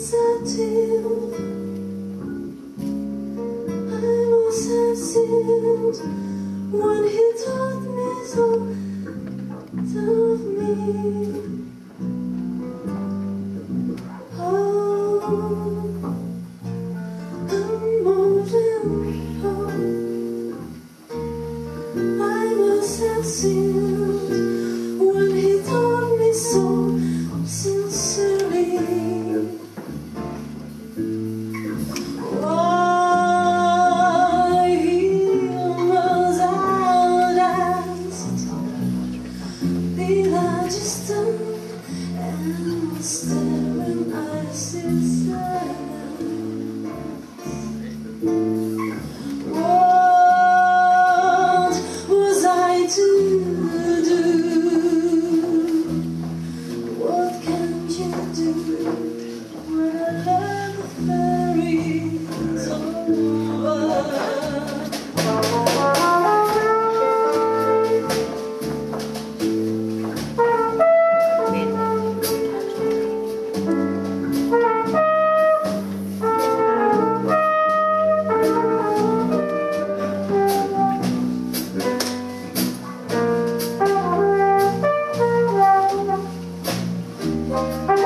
things I was I sinned When he taught me so of me. Oh. Música